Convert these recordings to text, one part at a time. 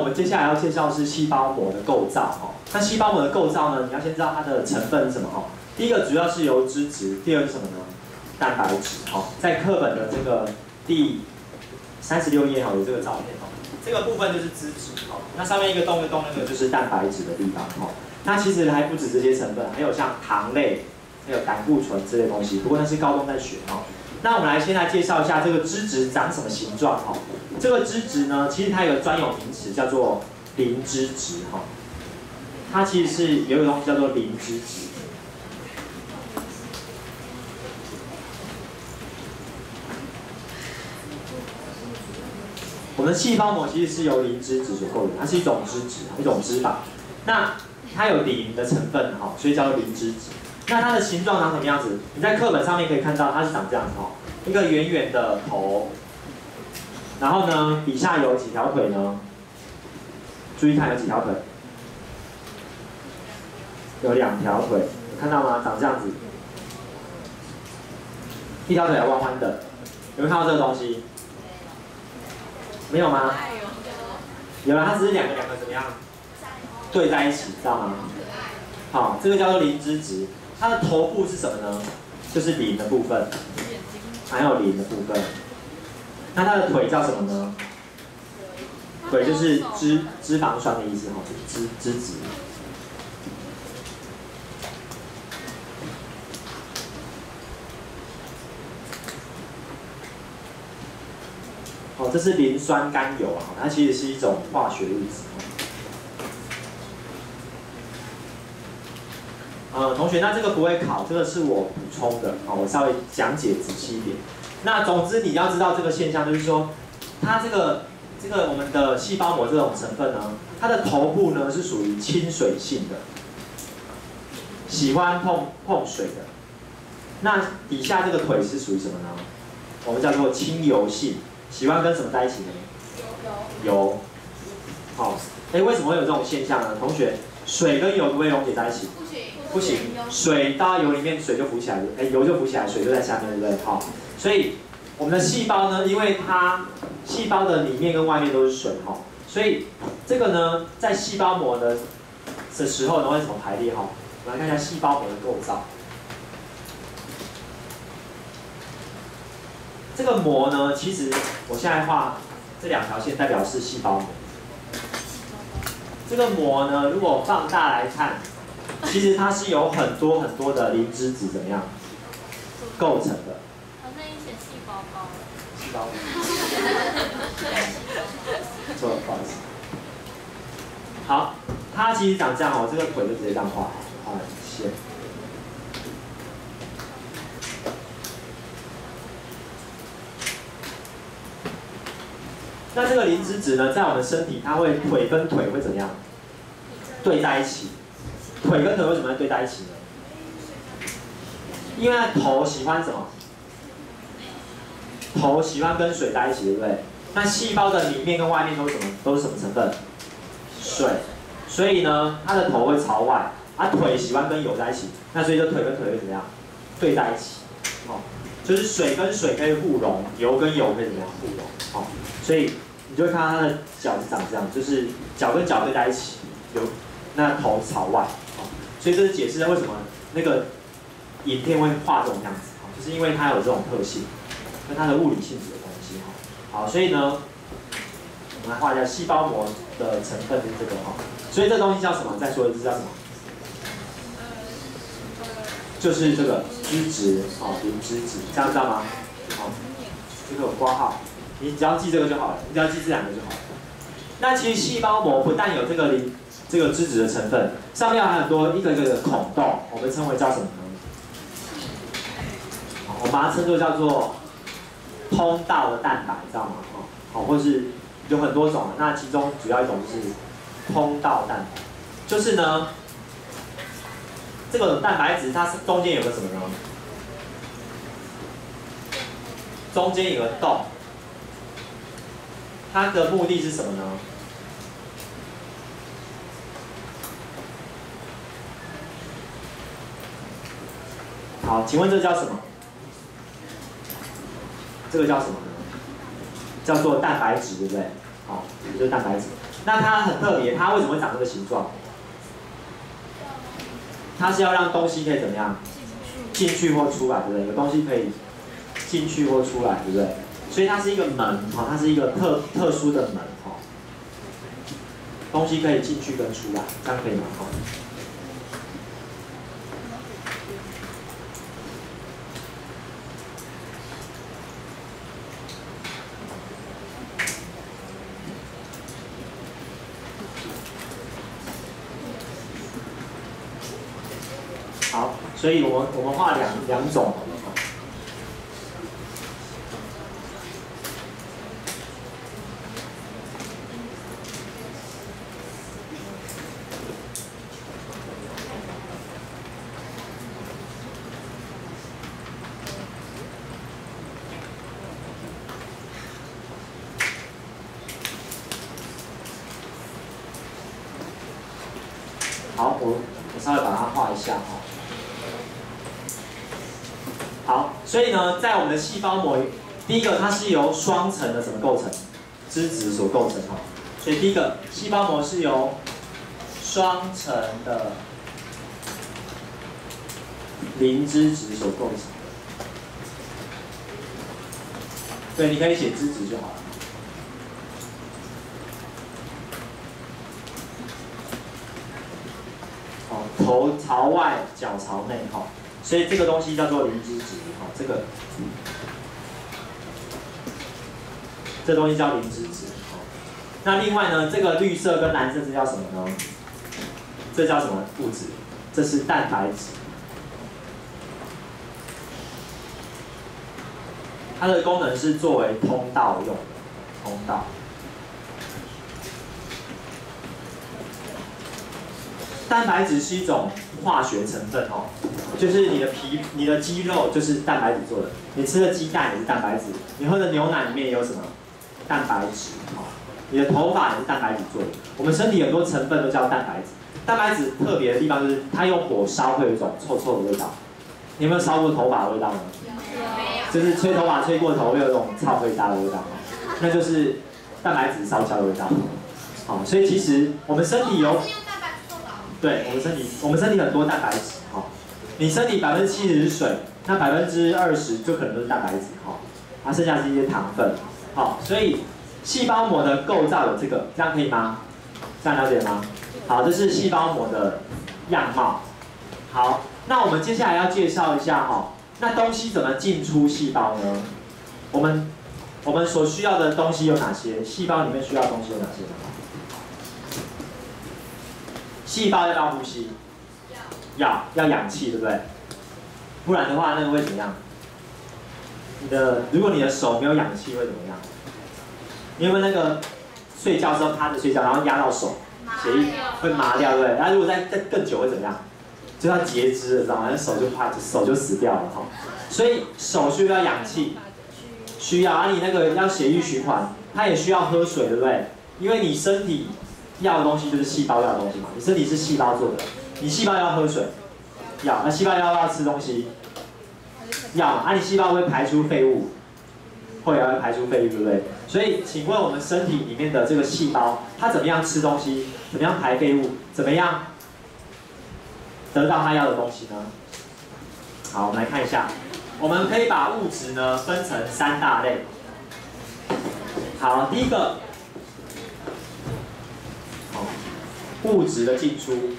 我们接下来要介绍是细胞膜的构造哦。那细胞膜的构造呢，你要先知道它的成分是什么哦。第一个主要是由脂质，第二是什么呢？蛋白质。哦，在课本的这个第三十六页哈有这个照片哦。这个部分就是脂质哦，那上面一个洞一个洞那个就是蛋白质的地方哦。那其实还不止这些成分，还有像糖类、还有胆固醇这类东西。不过那是高中在学哦。那我们来先来介绍一下这个脂质长什么形状哈。这个脂质呢，其实它有个专有名词叫做磷脂质哈。它其实是有一个东西叫做磷脂质。我们的细胞膜其实是由磷脂质所构成，它是一种脂质，一种脂肪。那它有磷的成分哈，所以叫做磷脂质。那它的形状长什么样子？你在课本上面可以看到，它是长这样子哈，一个圆圆的头，然后呢，底下有几条腿呢？注意看有几条腿，有两条腿，看到吗？长这样子，一条腿弯弯的，有没有看到这个东西？没有吗？有了，它只是两个两个怎么样？对在一起，知道吗？好，这个叫做磷脂质。它的头部是什么呢？就是磷的部分，含有磷的部分。那它的腿叫什么呢？腿就是脂脂肪酸的意思哈，脂脂质。哦，这是磷酸甘油啊，它其实是一种化学物质。呃，同学，那这个不会考，这个是我补充的，好，我稍微讲解仔细一点。那总之你要知道这个现象，就是说，它这个这个我们的细胞膜这种成分呢，它的头部呢是属于亲水性的，喜欢碰碰水的。那底下这个腿是属于什么呢？我们叫做亲油性，喜欢跟什么在一起呢？油。油。好，哎，为什么会有这种现象呢？同学，水跟油不会溶解在一起？不行，水到油里面，水就浮起来了，哎，油就浮起来，水就在下面，对不对？好，所以我们的细胞呢，因为它细胞的里面跟外面都是水，哈，所以这个呢，在细胞膜的的时候呢，会怎么排列？哈，我们来看一下细胞膜的构造。这个膜呢，其实我现在画这两条线代表是细胞膜。这个膜呢，如果放大来看。其实它是有很多很多的磷脂质怎么样构成的？好像一些细胞包。细胞。错，不好意思。好，它其实长这样哦，这个腿就直接这样画，画线。那这个磷脂质呢，在我们身体，它会腿跟腿会怎么样对在一起？腿跟腿为什么要对在一起呢？因为头喜欢什么？头喜欢跟水在一起，对不对？那细胞的里面跟外面都是什么？都是什么成分？水。所以呢，它的头会朝外，啊，腿喜欢跟油在一起，那所以就腿跟腿会怎么样？对在一起。哦，就是水跟水可以互溶，油跟油可以怎么样互溶？哦，所以你就会看到它的脚是长这样，就是脚跟脚对在一起，有那头朝外。所以这是解释了为什么那个影片会画这种样子，就是因为它有这种特性，跟它的物理性质的东西哈。好，所以呢，我们来画一下细胞膜的成分是这个哈。所以这东西叫什么？再说一次叫什么？就是这个脂质，哦，磷脂质，这样知道吗？好，这个有括号，你只要记这个就好了，你只要记这两个就好了。那其实细胞膜不但有这个磷。这个脂质的成分上面还有很多一个一个的孔洞，我们称为叫什么呢？我把它称作叫做通道的蛋白，知道吗？哦，好，或是有很多种，那其中主要一种就是通道蛋白，就是呢，这个蛋白质它是中间有个什么呢？中间有个洞，它的目的是什么呢？好，请问这叫什么？这个叫什么？叫做蛋白质，对不对？好，就是蛋白质。那它很特别，它为什么会长这个形状？它是要让东西可以怎么样进去或出来，对不对？有东西可以进去或出来，对不对？所以它是一个门，哈，它是一个特特殊的门，哈，东西可以进去跟出来，这样可以吗？好，所以我我们画两两种。好，我我稍微把它画一下哈。好，所以呢，在我们的细胞膜，第一个它是由双层的什么构成？脂质所构成哈。所以第一个细胞膜是由双层的磷脂质所构成的。对，你可以写脂质就好了。好，头朝外，脚朝内哈。所以这个东西叫做磷脂质，哈，这个，这东西叫磷脂质，好。那另外呢，这个绿色跟蓝色这叫什么呢？这叫什么物质？这是蛋白质。它的功能是作为通道用的，通道。蛋白质是一种化学成分哦。就是你的皮、你的肌肉就是蛋白质做的，你吃的鸡蛋也是蛋白质，你喝的牛奶里面有什么？蛋白质，哦，你的头发也是蛋白质做的。我们身体很多成分都叫蛋白质。蛋白质特别的地方就是它用火烧会有一种臭臭的味道。你有没有烧过头发的味道呢？就是吹头发吹过头会有一种臭味大的味道，那就是蛋白质烧焦的味道。好，所以其实我们身体有，对，我们身体我们身体很多蛋白质。哈你身体百分之七十是水，那百分之二十就可能都是蛋白质，哈，啊，剩下是一些糖分，好，所以细胞膜的构造有这个，这样可以吗？这样了解吗？好，这是细胞膜的样貌。好，那我们接下来要介绍一下，哈，那东西怎么进出细胞呢？我们我们所需要的东西有哪些？细胞里面需要的东西有哪些？细胞要不要呼吸？要要氧气，对不对？不然的话，那个会怎么样？你的如果你的手没有氧气会怎么样？因为那个睡觉时候趴着睡觉，然后压到手，血液会麻掉，对不对？然后如果再再更久会怎么样？就要截肢了，知道吗？那手就怕手就死掉了哈。所以手需要氧气，需要啊，你那个要血液循环，它也需要喝水，对不对？因为你身体要的东西就是细胞要的东西嘛，你身体是细胞做的。你细胞要喝水，要。那细胞要不要吃东西？要。啊，你细胞会排出废物，会要排出废物，对不对？所以，请问我们身体里面的这个细胞，它怎么样吃东西？怎么样排废物？怎么样得到它要的东西呢？好，我们来看一下，我们可以把物质呢分成三大类。好，第一个，好，物质的进出。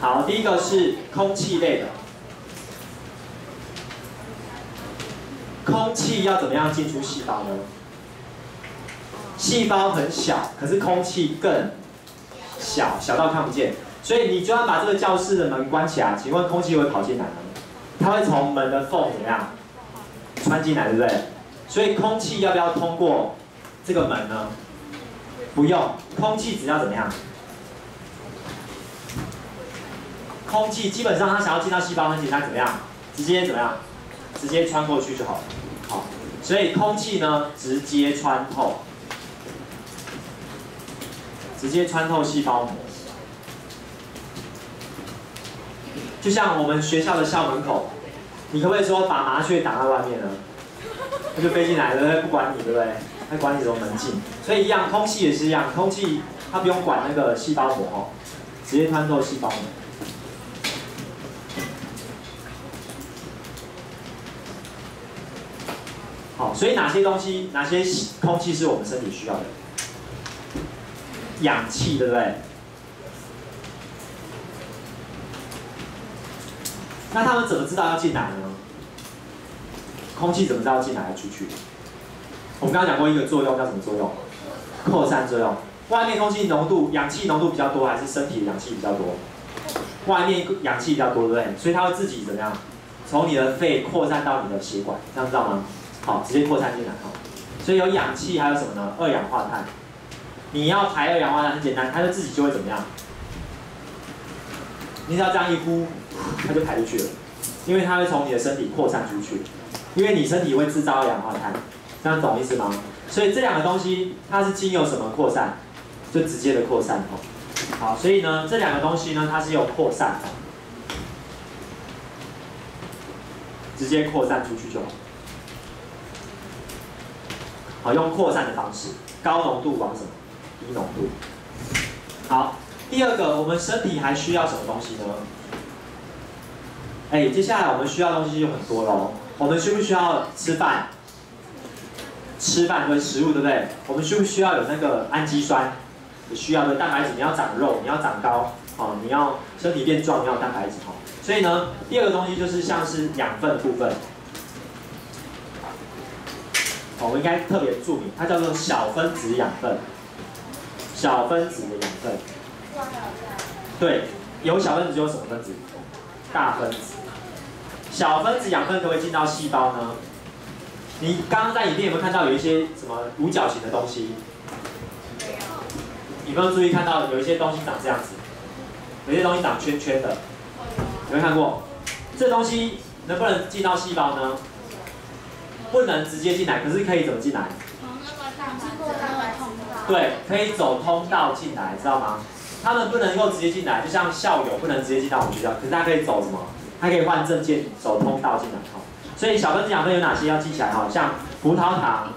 好，第一个是空气类的。空气要怎么样进出细胞呢？细胞很小，可是空气更小，小到看不见。所以你就要把这个教室的门关起来，请问空气会跑进来吗？它会从门的缝怎么样穿进来，对不对？所以空气要不要通过这个门呢？不用，空气只要怎么样？空气基本上，它想要进到细胞很简单，怎么样？直接怎么样？直接穿过去就好了。好，所以空气呢，直接穿透，直接穿透细胞膜。就像我们学校的校门口，你可不可以说把麻雀挡在外面呢？它就飞进来了，它不管你，对不对？它管你怎么门禁。所以一样，空气也是一样，空气它不用管那个细胞膜哦，直接穿透细胞膜。好，所以哪些东西，哪些空气是我们身体需要的？氧气，对不对？那他们怎么知道要进来呢？空气怎么知道进来出去？我们刚刚讲过一个作用叫什么作用？扩散作用。外面空气浓度，氧气浓度比较多，还是身体氧气比较多？外面氧气比较多，对不对？所以它会自己怎么样？从你的肺扩散到你的血管，这样知道吗？好，直接扩散进来哈。所以有氧气，还有什么呢？二氧化碳。你要排二氧化碳很简单，它就自己就会怎么样？你只要这样一呼，它就排出去了，因为它会从你的身体扩散出去，因为你身体会制造二氧化碳，这样懂意思吗？所以这两个东西它是经由什么扩散？就直接的扩散哦。好，所以呢这两个东西呢它是有扩散，直接扩散出去就好。好，用扩散的方式，高浓度往什么？低浓度。好。第二个，我们身体还需要什么东西呢？哎，接下来我们需要东西就很多喽。我们需不需要吃饭？吃饭跟食物，对不对？我们需不需要有那个氨基酸？你需要的蛋白质，你要长肉，你要长高，哦，你要身体变壮，你要蛋白质，哦。所以呢，第二个东西就是像是养分部分。我们应该特别注明，它叫做小分子养分。小分子的养分。对，有小分子就有什么分子？大分子。小分子养分可不可以进到细胞呢？你刚刚在影片有没有看到有一些什么五角形的东西？有。没有注意看到有一些东西长这样子？有些东西长圈圈的。有没有看过？这东西能不能进到细胞呢？不能直接进来，可是可以怎么进来？对，可以走通道进来，知道吗？他们不能够直接进来，就像校友不能直接进到我们学校，可是他可以走什么？他可以换证件，走通道进来哈。所以小分子养分有哪些要记起来哈？像葡萄糖，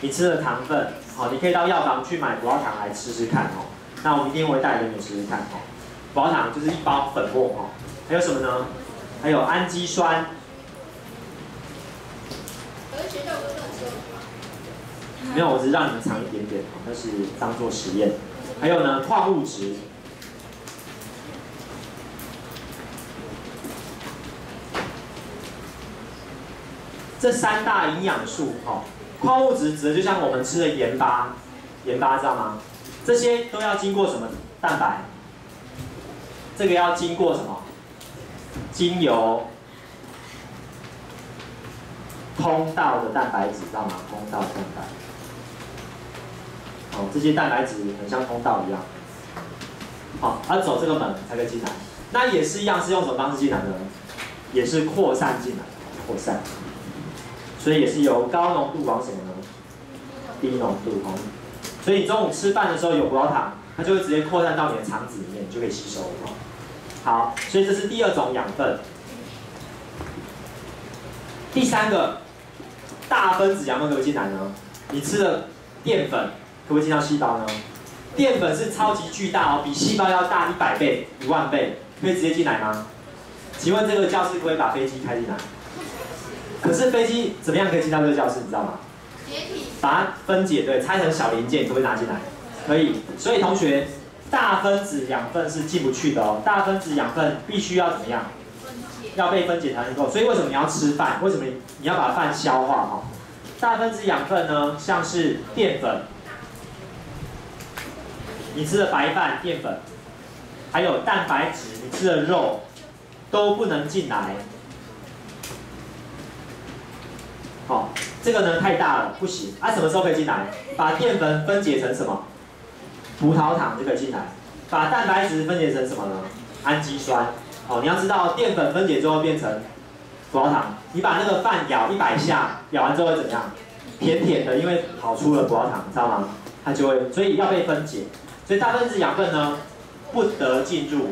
你吃的糖分，好，你可以到药房去买葡萄糖来吃吃看哦。那我们一定会带给你试试看哦。葡萄糖就是一包粉末哈。还有什么呢？还有氨基酸。没有，我只是让你们尝一点点，那是当做实验。还有呢，矿物质，这三大营养素，哈，矿物质指的就像我们吃的盐巴，盐巴知道吗？这些都要经过什么蛋白？这个要经过什么？精油通道的蛋白质，知道吗？通道蛋白。这些蛋白质很像通道一样，好，而走这个门才可以进来。那也是一样，是用什么方式进来的？也是扩散进来，扩散。所以也是由高浓度往什么呢？低浓度哦。所以中午吃饭的时候有葡萄糖，它就会直接扩散到你的肠子里面，就可以吸收了。好，所以这是第二种养分。第三个大分子养分可不进来呢？你吃的淀粉。可不可以进到细胞呢？淀粉是超级巨大哦，比细胞要大一百倍、一万倍，可以直接进来吗？请问这个教室可不可以把飞机开进来？可是飞机怎么样可以进到这个教室？你知道吗？解体。把它分解，对，拆成小零件，可不可以拿进来？可以。所以同学，大分子养分是进不去的哦。大分子养分必须要怎么样？要被分解才能够。所以为什么你要吃饭？为什么你要把饭消化？哈，大分子养分呢，像是淀粉。你吃的白饭、淀粉，还有蛋白质，你吃的肉都不能进来。好，这个呢太大了，不行。啊，什么时候可以进来？把淀粉分解成什么？葡萄糖就可以进来。把蛋白质分解成什么呢？氨基酸。好，你要知道淀粉分解之后变成葡萄糖。你把那个饭咬一百下，咬完之后会怎么样？甜甜的，因为跑出了葡萄糖，知道吗？它就会，所以要被分解。所以大分子养分呢，不得进入，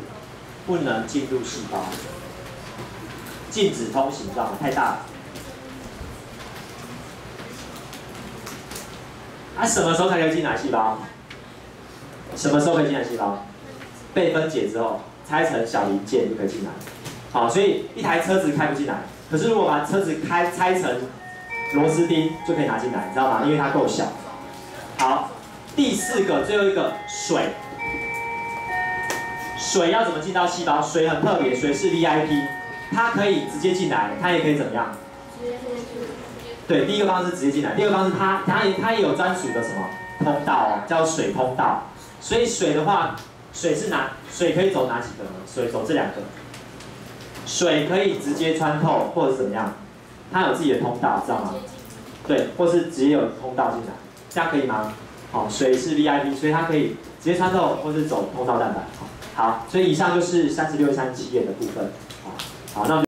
不能进入细胞。禁止通行，知道吗？太大了。啊，什么时候才可以进来细胞？什么时候可以进来细胞？被分解之后，拆成小零件就可以进来。好，所以一台车子开不进来，可是如果把车子开拆成螺丝钉，就可以拿进来，你知道吗？因为它够小。好，第四个，最后一个水。水要怎么进到细胞？水很特别，水是 VIP，它可以直接进来，它也可以怎么样？对，第一个方式直接进来，第二个方式它它也它也有专属的什么通道哦，叫水通道。所以水的话，水是哪？水可以走哪几个呢？水走这两个。水可以直接穿透，或者怎么样？它有自己的通道，知道吗？对，或是直接有通道进来，这样可以吗？哦，水是 VIP，所以它可以直接穿透，或是走通道蛋白。好，所以以上就是三十六、三十七页的部分。好，好，那。